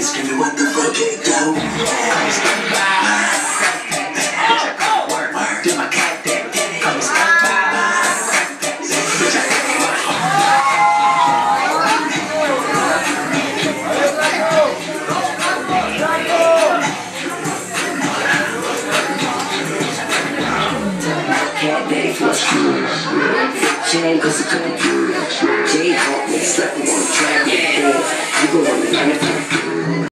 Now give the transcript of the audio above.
Screaming, what the fuck it do? Did my cat that did it? Come stop. She ain't cause she couldn't do it the